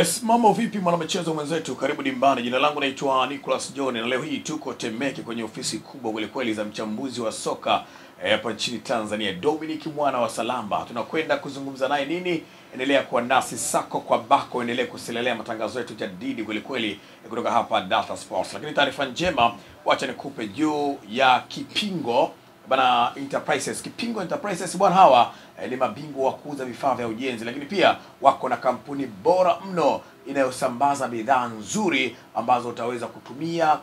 Yes, mambo vipi mwanamichezo mwenzetu, karibu dimbani. Jina langu naitwa Nicholas John na leo hii tuko Temeke kwenye ofisi kubwa kwelikweli kweli za mchambuzi wa soka hapa hapa nchini Tanzania, Dominic mwana wa Salamba. Tunakwenda kuzungumza naye nini. Endelea kuwa nasi sako kwa bako, endelee kusilelea matangazo yetu jadidi kwelikweli kweli eh, kutoka hapa Data Sports. Lakini taarifa njema, wacha nikupe juu ya Kipingo bana Enterprises. Kipingo Enterprises bwana, hawa eh, ni mabingwa wa kuuza vifaa vya ujenzi, lakini pia wako na kampuni bora mno inayosambaza bidhaa nzuri ambazo utaweza kutumia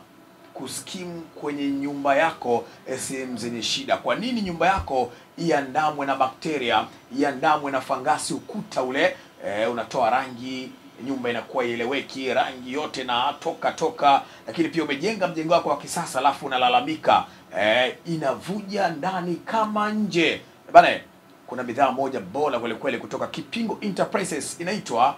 kuskimu kwenye nyumba yako eh, sehemu zenye shida. Kwa nini nyumba yako iandamwe na bakteria, iandamwe na fangasi, ukuta ule eh, unatoa rangi nyumba inakuwa ieleweki, rangi yote na toka toka, lakini pia umejenga mjengo wako wa kisasa alafu unalalamika eh, inavuja ndani kama nje bana. Kuna bidhaa moja bora kweli kweli kutoka Kipingo Enterprises inaitwa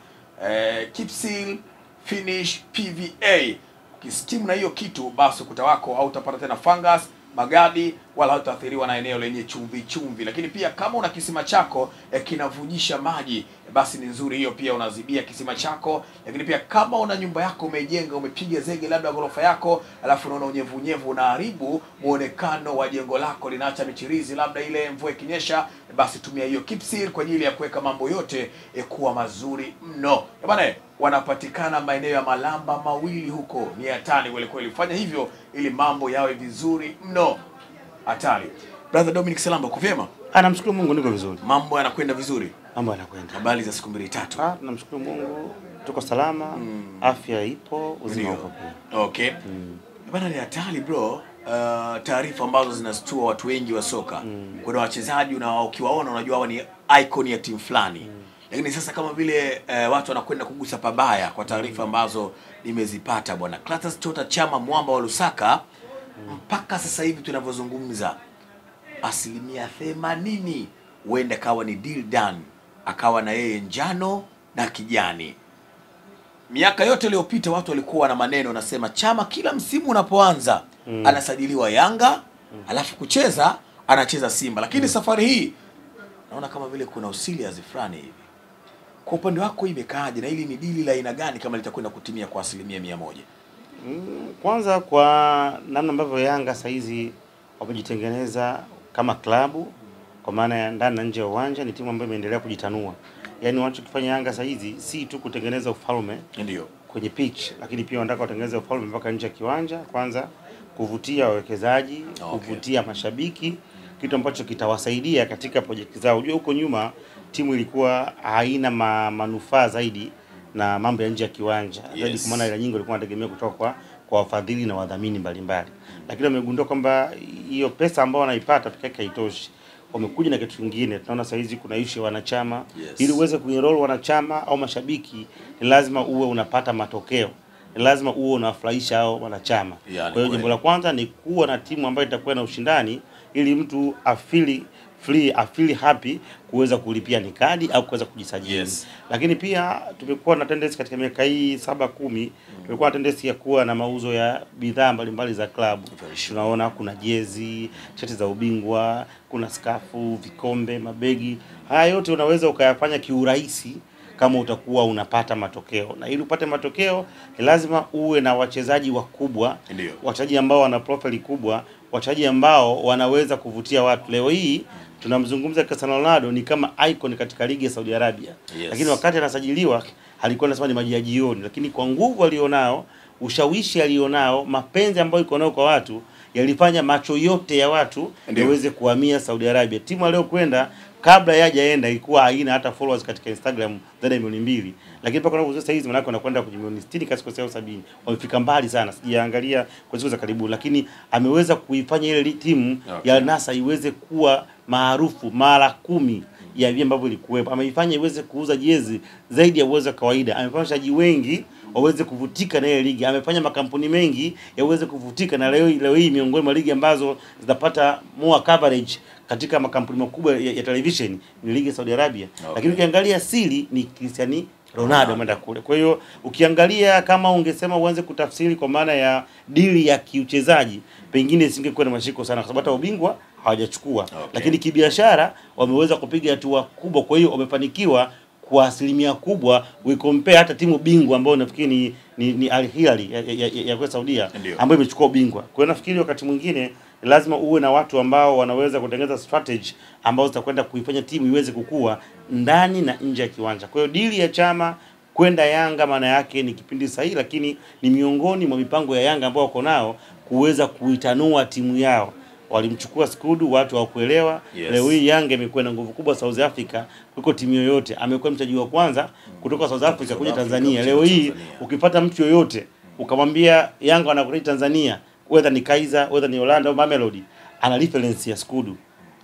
eh, Kipsil Finish PVA. Ukistimu na hiyo kitu, basi ukuta wako hautapata tena fungus magadi wala hautaathiriwa na eneo lenye chumvi chumvi. Lakini pia kama una kisima chako eh, kinavujisha maji eh, basi ni nzuri hiyo, pia unazibia kisima chako. Lakini pia kama una nyumba yako umejenga umepiga zege labda ghorofa yako, alafu unaona unyevu unyevu unaharibu muonekano wa jengo lako, linaacha michirizi, labda ile mvua ikinyesha, eh, basi tumia hiyo Kipsir kwa ajili ya kuweka mambo yote eh, kuwa mazuri mno eh, wanapatikana maeneo ya Malamba mawili huko, ni hatari kweli kweli. Fanya hivyo ili mambo yawe vizuri mno. Hatari. Brother Dominic Salamba, uko vyema? Anamshukuru namshukuru Mungu niko vizuri. Mambo yanakwenda vizuri. Mambo yanakwenda. Habari za siku mbili tatu. Ah, namshukuru Mungu tuko salama, mm. afya ipo, uzima uko pia. Okay. Mm. Bana, ni hatari bro. Uh, taarifa ambazo zinastua watu wengi wa soka. mm. Kuna wachezaji na ukiwaona unajua hawa ni icon ya timu fulani. Lakini sasa kama vile uh, watu wanakwenda kugusa pabaya kwa taarifa ambazo nimezipata bwana. Clatous Chota Chama mwamba wa Lusaka mpaka sasa hivi tunavyozungumza asilimia themanini huenda kawa ni deal done, akawa na yeye njano na kijani. Miaka yote iliyopita watu walikuwa na maneno nasema Chama kila msimu unapoanza mm. anasajiliwa Yanga mm. alafu kucheza anacheza Simba, lakini mm. safari hii naona kama vile kuna usili fulani hivi. Kwa upande wako imekaaje, na hili ni dili la aina gani kama litakwenda kutimia kwa asilimia mia moja? Mm, Kwanza kwa namna ambavyo Yanga saizi wamejitengeneza kama klabu kwa maana ya ndani na nje ya uwanja, ni timu ambayo imeendelea kujitanua. Yaani wanachokifanya Yanga saizi si tu kutengeneza ufalme Ndio. kwenye pitch, lakini pia wanataka watengeneze ufalme mpaka nje ya kiwanja. Kwanza kuvutia wawekezaji, Okay. kuvutia mashabiki, kitu ambacho kitawasaidia katika projekti zao. Unajua huko nyuma timu ilikuwa haina ma, manufaa zaidi na mambo ya nje ya kiwanja zaidi, Yes. kwa maana hela nyingi walikuwa wanategemea kutoka kwa kwa wafadhili na wadhamini mbalimbali, lakini wamegundua kwamba hiyo pesa ambayo wanaipata pekee yake haitoshi. Wamekuja na kitu kingine. Tunaona saa hizi kuna issue ya wanachama. Yes. Ili uweze kuenroll wanachama au mashabiki, ni lazima uwe unapata matokeo, ni lazima uwe unafurahisha hao wanachama. Yani Kwa hiyo jambo la kwanza ni kuwa na timu ambayo itakuwa na ushindani, ili mtu afili free afili happy kuweza kulipia ni kadi au kuweza kujisajili. Yes. Lakini pia tumekuwa na tendency katika miaka hii saba kumi, tumekuwa na tendency ya kuwa na mauzo ya bidhaa mbalimbali za klabu. Tunaona kuna jezi, shati za ubingwa, kuna skafu, vikombe, mabegi. Haya yote unaweza ukayafanya kiurahisi kama utakuwa unapata matokeo, na ili upate matokeo ni lazima uwe na wachezaji wakubwa wachezaji ambao wana profile kubwa, wachezaji ambao wanaweza kuvutia watu. Leo hii tunamzungumza Cristiano Ronaldo ni kama icon katika ligi ya Saudi Arabia, Yes. lakini wakati anasajiliwa alikuwa anasema ni maji ya jioni, lakini kwa nguvu alionao, ushawishi alionao, mapenzi ambayo iko nayo kwa watu yalifanya macho yote ya watu yaweze kuhamia Saudi Arabia. Timu aliyokwenda kabla yajaenda ilikuwa haina hata followers katika Instagram zaidi ya milioni mbili, lakini mpaka unapouzia sasa hizi manake wanakwenda kwenye milioni 60 kasi kwa sababu sabini. Wamefika mbali sana, sijaangalia kwa siku za karibu, lakini ameweza kuifanya ile timu Okay. ya Nasa iweze kuwa maarufu mara kumi ya vile ambavyo ilikuwepo. Ameifanya iweze kuuza jezi zaidi ya uwezo wa kawaida. Amefanya wachezaji wengi waweze kuvutika na ile ligi. Amefanya makampuni mengi yaweze kuvutika na leo leo hii miongoni mwa ligi ambazo zinapata more coverage katika makampuni makubwa ya, ya television ni ligi ya Saudi Arabia. Okay. Lakini ukiangalia siri ni Cristiano Ronaldo ameenda kule. Kwa hiyo ukiangalia kama ungesema uanze kutafsiri kwa maana ya dili ya kiuchezaji, pengine isingekuwa na mashiko sana, kwa sababu hata ubingwa hawajachukua Okay. lakini kibiashara wameweza kupiga hatua kubwa. Kwa hiyo wamefanikiwa kwa asilimia kubwa uikompea hata timu bingwa ambayo nafikiri ni, ni, ni Al Hilal ya, ya, ya, ya kule Saudia ambayo imechukua ubingwa. Kwa hiyo nafikiri wakati mwingine lazima uwe na watu ambao wanaweza kutengeneza strategy ambazo zitakwenda kuifanya timu iweze kukua ndani na nje ya kiwanja. Kwa hiyo dili ya Chama kwenda Yanga maana yake ni kipindi sahihi, lakini ni miongoni mwa mipango ya Yanga ambao wako nao kuweza kuitanua timu yao. Walimchukua Skudu, watu hawakuelewa. Yes. Leo hii Yanga imekuwa na nguvu kubwa South Africa kuliko timu yoyote. Amekuwa mchezaji wa kwanza kutoka South Africa kuja Tanzania. Leo hii ukipata mtu yoyote ukamwambia Yanga wanakuja Tanzania, whether ni Kaizer, whether ni Orlando au Mamelodi, ana reference ya Skudu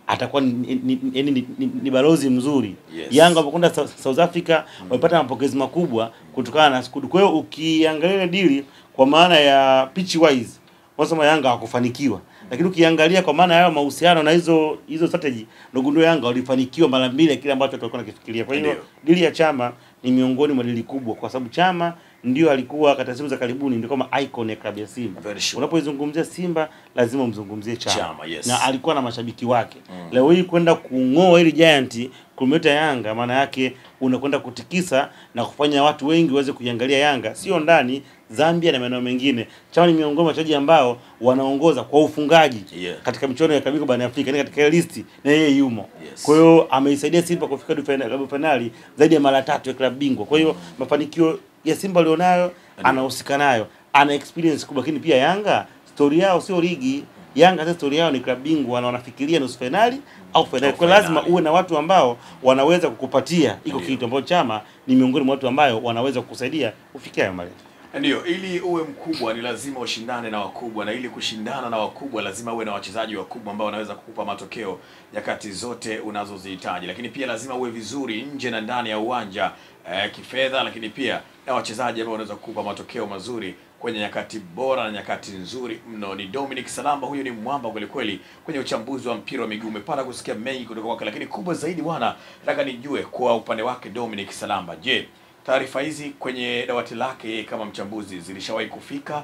atakuwa ni, ni, ni, ni, ni, ni, balozi mzuri. Yes. Yanga wamekwenda South Africa wamepata mapokezi makubwa kutokana na Skudu. Kwa hiyo ukiangalia ile dili kwa maana ya pitch wise, unasema Yanga hawakufanikiwa, lakini ukiangalia kwa maana ya mahusiano na hizo hizo strategy, ndio gundua Yanga walifanikiwa mara mbili ya kile ambacho tulikuwa tunakifikiria. Kwa hiyo dili ya Chama ni miongoni mwa dili kubwa, kwa sababu Chama ndio alikuwa katika siku za karibuni ndio kama icon ya klabu ya Simba. Sure. Unapoizungumzia Simba lazima umzungumzie Chama, Chama, yes. na alikuwa na mashabiki wake. mm. Leo hii kwenda kung'oa ili giant kumleta Yanga, maana yake unakwenda kutikisa na kufanya watu wengi waweze kuiangalia Yanga, sio ndani Zambia na maeneo mengine. Chama ni miongoni mwa wachezaji ambao wanaongoza kwa ufungaji Yeah. katika michuano ya klabu barani Afrika, yani katika listi na yeye yumo. Yes. Kwa hiyo ameisaidia Simba kufika robo fainali zaidi ya mara tatu ya klabu bingwa. Kwa hiyo mafanikio ya Simba alionayo anahusika nayo, ana experience kubwa, lakini pia Yanga stori yao sio ligi. Yanga sasa historia yao ni klabu bingwa na wanafikiria nusu finali au finali. Kwa lazima uwe na watu ambao wanaweza kukupatia iko kitu ambacho Chama ni miongoni mwa watu ambao wanaweza kukusaidia ufikie hayo malengo. Ndio, ili uwe mkubwa ni lazima ushindane na wakubwa, na ili kushindana na wakubwa lazima uwe na wachezaji wakubwa ambao wanaweza kukupa matokeo nyakati zote unazozihitaji, lakini pia lazima uwe vizuri nje na ndani ya uwanja eh, kifedha, lakini pia na wachezaji ambao wanaweza kukupa matokeo mazuri kwenye nyakati bora na nyakati nzuri mno. Ni Dominic Salamba, huyu ni mwamba kweli kweli kwenye uchambuzi wa mpira wa miguu. Umepata kusikia mengi kutoka kwake, lakini kubwa zaidi bwana, nataka nijue kwa upande wake Dominic Salamba, je, taarifa hizi kwenye dawati lake yeye kama mchambuzi zilishawahi kufika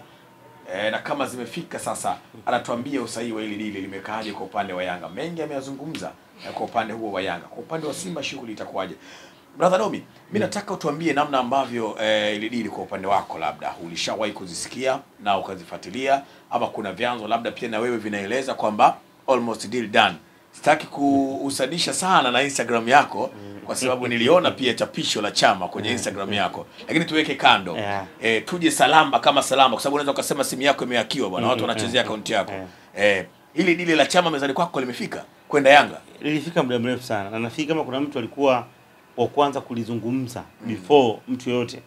e, na kama zimefika sasa, anatuambia usahihi wa hili dili limekaaje kwa upande wa Yanga. Mengi ameyazungumza eh, kwa upande huo wa Yanga. Kwa upande wa Simba shughuli itakuwaje? Brother Nobi, mi nataka utuambie namna ambavyo eh, ili dili kwa upande wako, labda. Ulishawahi kuzisikia na ukazifuatilia, ama kuna vyanzo labda pia na wewe vinaeleza kwamba almost deal done. Sitaki kuhusanisha sana na Instagram yako kwa sababu niliona pia chapisho la chama kwenye Instagram yako, lakini tuweke kando. Yeah. eh, tuje salama kama salama, kwa sababu unaweza ukasema simu yako imehakiwa bwana, watu Mm, wanachezea akaunti yako. E, eh, hili dili la chama mezani kwako limefika? Kwenda Yanga? lilifika muda mrefu sana, na nafikiri kama kuna mtu alikuwa wa kwanza kulizungumza mm. before mtu yoyote,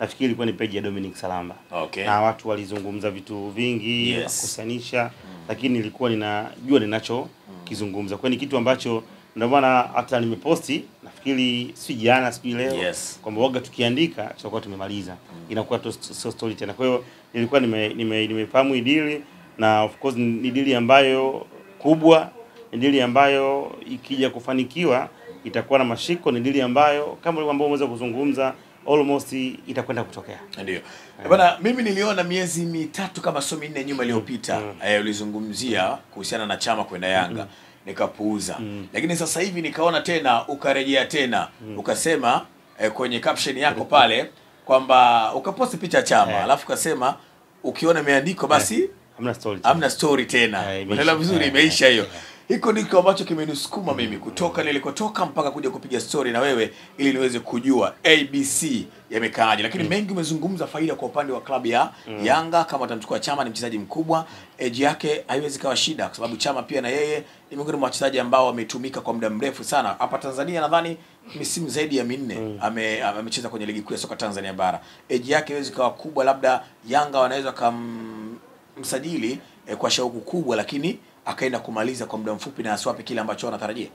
nafikiri ilikuwa ni peji ya Dominic Salamba Okay. na watu walizungumza vitu vingi Yes. kusanisha mm. lakini nilikuwa ninajua ninacho mm. kizungumza. Kwa ni kitu ambacho ndio maana hata nimeposti nafikiri si jana si leo Yes. kwamba waga tukiandika tutakuwa tumemaliza, mm. inakuwa to, so story tena. Kwa hiyo nilikuwa nime nime nimefahamu hii idili na of course ni dili ambayo kubwa, ni dili ambayo ikija kufanikiwa itakuwa na mashiko, ni dili ambayo kama ambao umeweza kuzungumza almost itakwenda kutokea. Ndio. Yeah. Bana, mimi niliona miezi mitatu kama sio minne nyuma iliyopita mm. eh, ulizungumzia kuhusiana na chama kwenda Yanga mm nikapuuza, mm. lakini sasa hivi nikaona tena ukarejea tena mm. ukasema eh, kwenye caption yako pale kwamba ukaposti picha chama Eh. yeah. ukasema ukiona imeandikwa basi amna story. tena, amna story tena. Eh. Unaelewa vizuri, Eh, imeisha eh, hiyo. eh. Hiko ndiko ambacho kimenisukuma mimi kutoka nilikotoka mpaka kuja kupiga story na wewe ili niweze kujua ABC yamekaaje, lakini mengi umezungumza faida kwa upande wa klabu ya Yanga. Kama atamchukua Chama, ni mchezaji mkubwa, eji yake haiwezi kawa shida, kwa sababu Chama pia na yeye ni miongoni mwa wachezaji ambao wametumika kwa muda mrefu sana hapa Tanzania. Nadhani misimu zaidi ya minne ame- amecheza kwenye ligi kuu ya soka Tanzania bara. Eji yake haiwezi kawa kubwa, labda Yanga wanaweza kam msajili eh, kwa shauku kubwa, lakini akaenda kumaliza kwa muda mfupi na asiwape kile ambacho anatarajia?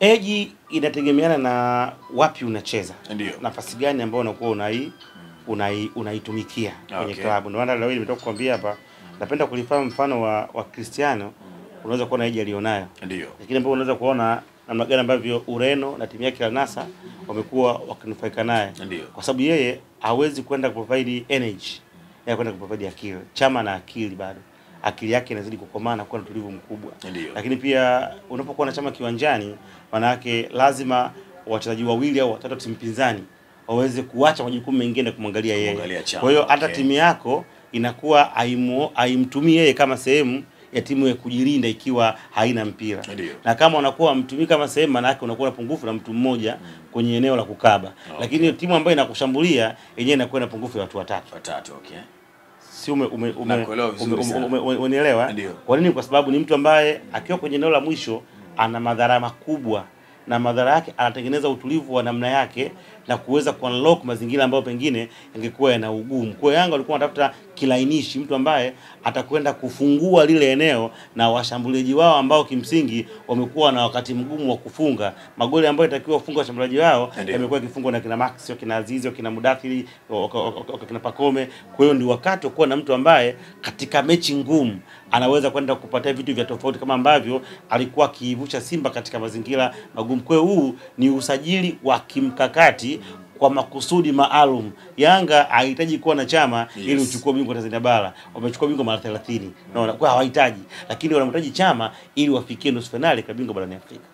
Eji inategemeana na wapi unacheza, Ndio. nafasi gani ambayo unakuwa unai unai unaitumikia kwenye Okay. klabu. Ndio maana leo nimetoka kukwambia hapa, napenda kulifahamu mfano wa wa Cristiano, unaweza kuona Eji alionayo, Ndio. lakini ambapo unaweza kuona namna gani ambavyo Ureno na timu yake ya Nasa wamekuwa wakinufaika naye, Ndio. kwa sababu yeye hawezi kwenda kuprovide energy, yeye kwenda kuprovide akili. Chama na akili bado akili yake inazidi kukomaa na kuwa na utulivu mkubwa Ndiyo. lakini pia unapokuwa na chama kiwanjani, maana lazima wachezaji wawili au watatu wa timu pinzani waweze kuacha majukumu mengine na kumwangalia yeye. Kwa hiyo hata okay. timu yako inakuwa haimtumii yeye kama sehemu ya timu ya kujilinda ikiwa haina mpira Ndiyo. na kama unakuwa mtumii kama sehemu, manake unakuwa na pungufu na mtu mmoja kwenye eneo la kukaba Okay. lakini timu ambayo inakushambulia yenyewe inakuwa na pungufu ya watu watatu watatu okay si ume, ume, ume, Nakuelewa vizuri ume, sana. ume, ume, unielewa? Kwa nini? Kwa sababu ni mtu ambaye akiwa kwenye eneo la mwisho ana madhara makubwa, na madhara yake anatengeneza utulivu wa namna yake na kuweza kuunlock mazingira ambayo pengine yangekuwa yana ugumu. Kwa Yanga walikuwa wanatafuta kilainishi, mtu ambaye atakwenda kufungua lile eneo na washambuliaji wao ambao kimsingi wamekuwa na wakati mgumu wa kufunga magoli ambayo itakiwa kufunga washambuliaji wao yamekuwa yakifungwa na kina Max, kina Azizi, kina Mudathiri, kina Pakome. Kwa hiyo ndio wakati wa kuwa na mtu ambaye katika mechi ngumu anaweza kwenda kupatia vitu vya tofauti kama ambavyo alikuwa akiivusha Simba katika mazingira magumu. Kwa huu ni usajili wa kimkakati kwa makusudi maalum. Yanga hahitaji kuwa na chama yes, ili uchukue bingwa Tanzania bara. Wamechukua bingwa mara 30. Naona kwa hawahitaji, lakini wanamhitaji chama ili wafikie nusu finali kwa bingwa barani Afrika.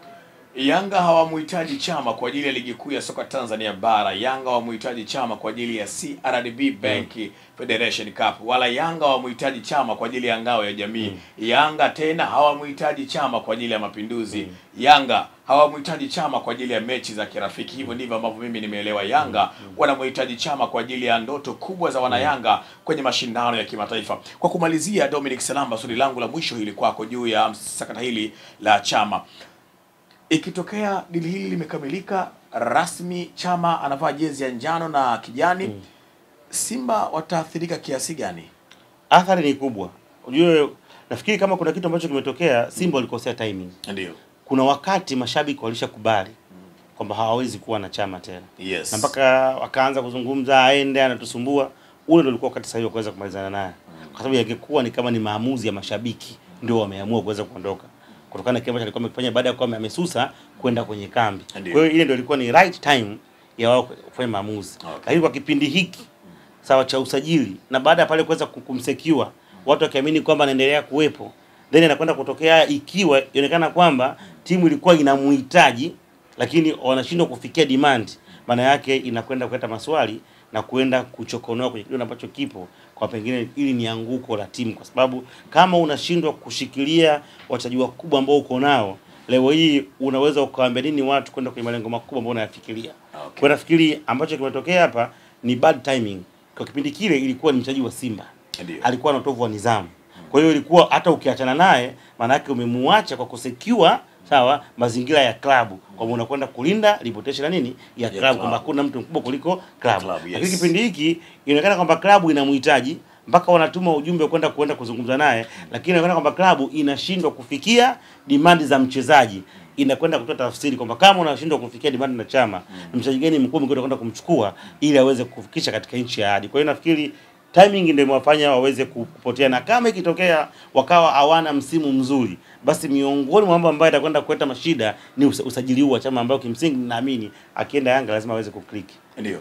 Yanga hawamhitaji Chama kwa ajili ya ligi kuu ya soka Tanzania bara. Yanga hawamhitaji Chama kwa ajili ya CRDB Bank mm. Federation Cup, wala Yanga hawamhitaji Chama kwa ajili ya ngao ya jamii. mm. Yanga tena hawamhitaji Chama kwa ajili ya mapinduzi. mm. Yanga hawamhitaji Chama kwa ajili ya mechi za kirafiki. Hivyo ndivyo ambavyo mimi nimeelewa. Yanga wanamhitaji Chama kwa ajili ya ndoto kubwa za wanayanga kwenye mashindano ya kimataifa. Kwa kumalizia, Dominic Salamba, swali langu la mwisho hili kwako juu ya sakata hili la Chama ikitokea dili hili limekamilika rasmi, Chama anavaa jezi ya njano na kijani, mm. Simba wataathirika kiasi gani? Athari ni kubwa. Unajua, nafikiri kama kuna kitu ambacho kimetokea, Simba walikosea timing. Ndio, Kuna wakati mashabiki walishakubali kwamba hawawezi kuwa na chama tena, yes, na mpaka wakaanza kuzungumza aende, anatusumbua. Ule ndio ulikuwa wakati sahihi wa kuweza kumalizana naye, kwa sababu yangekuwa ni kama ni maamuzi ya mashabiki ndio wameamua kuweza kuondoka kutokana na kile ambacho alikuwa amekifanya baada ya kuwa amesusa kwenda kwenye kambi. Kwa hiyo ile ndio ilikuwa ni right time ya wao kufanya maamuzi, Okay. lakini kwa kipindi hiki sawa cha usajili na baada ya pale kuweza kumsekiwa watu wakiamini kwamba anaendelea kuwepo, then anakwenda kutokea ikiwa ionekana kwamba timu ilikuwa inamhitaji lakini wanashindwa kufikia demand, maana yake inakwenda kuleta maswali na kuenda kuchokonoa kwenye kile ambacho kipo kwa pengine, ili ni anguko la timu, kwa sababu kama unashindwa kushikilia wachezaji wakubwa ambao uko nao leo hii, unaweza ukawaambia nini watu kwenda kwenye malengo makubwa ambayo unayafikiria? Okay. Kwa nafikiri ambacho kimetokea hapa ni bad timing. Kwa kipindi kile ilikuwa ni mchezaji wa Simba, Ndio. alikuwa na utovu wa nidhamu. Kwa hiyo ilikuwa hata ukiachana naye, maana yake umemuacha kwa kusecure sawa mazingira ya klabu, kwamba unakwenda kulinda reputation na nini ya klabu, kwamba hakuna mtu mkubwa kuliko klabu. Yes. Lakini kipindi hiki inaonekana kwamba klabu inamhitaji mpaka wanatuma ujumbe kwenda kuenda kuzungumza naye, lakini inaonekana kwamba klabu inashindwa kufikia dimandi za mchezaji inakwenda kutoa tafsiri kwamba kama unashindwa kufikia demand na chama mm. mchezaji gani mkuu mkwenda kwenda kumchukua ili aweze kufikisha katika nchi ya ahadi. Kwa hiyo nafikiri timing ndio imewafanya waweze kupotea, na kama ikitokea wakawa hawana msimu mzuri, basi miongoni mwa mambo ambayo itakwenda kuleta mashida ni usa- usajili huu wa chama ambao kimsingi naamini akienda Yanga lazima aweze kukliki. Ndio.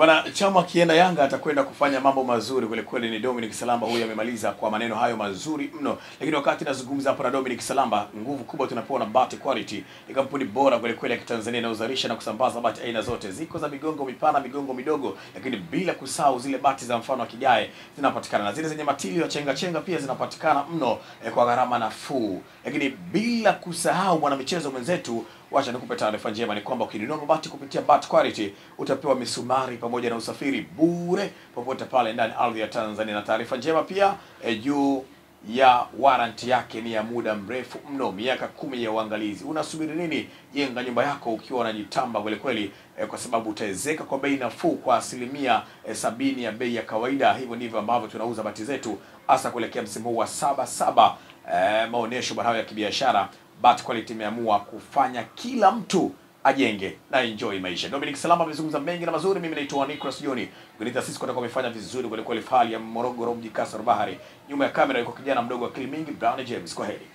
Bwana Chama akienda Yanga atakwenda kufanya mambo mazuri kweli kweli. Ni Dominic Salamba huyu amemaliza kwa maneno hayo mazuri mno. Lakini wakati nazungumza hapo na Dominic Salamba, nguvu kubwa tunapewa na Bati Quality. Ni kampuni bora kweli kweli ya Kitanzania inayozalisha na kusambaza bati aina zote. Ziko za migongo mipana, migongo midogo, lakini bila kusahau zile bati za mfano wa kigae zinapatikana na zile zenye matilio ya chenga chenga pia zinapatikana mno eh, kwa gharama nafuu. Lakini bila kusahau mwanamichezo mwenzetu Wacha nikupe taarifa njema ni kwamba ukinunua mabati kupitia Bat Quality utapewa misumari pamoja na usafiri bure popote pale ndani ardhi ya Tanzania. Na taarifa njema pia e, juu ya warranty yake ni ya muda mrefu mno, miaka kumi ya uangalizi. Unasubiri nini? Jenga nyumba yako ukiwa unajitamba kweli kweli, e, kwa sababu utaezeka kwa bei nafuu kwa asilimia e, sabini ya bei ya kawaida. Hivyo ndivyo ambavyo tunauza bati zetu hasa kuelekea msimu huu wa saba saba, e, maonyesho barao ya kibiashara Bat Quality imeamua kufanya kila mtu ajenge na enjoy maisha. Dominic Salama amezungumza mengi na mazuri. Mimi naitwa Nicholas Joni. Gunita sisi kwa amefanya vizuri kweli kweli, fahari ya Morogoro mji Kasar Bahari. Nyuma ya kamera yuko kijana mdogo akili mingi Brown James. Kwa heri.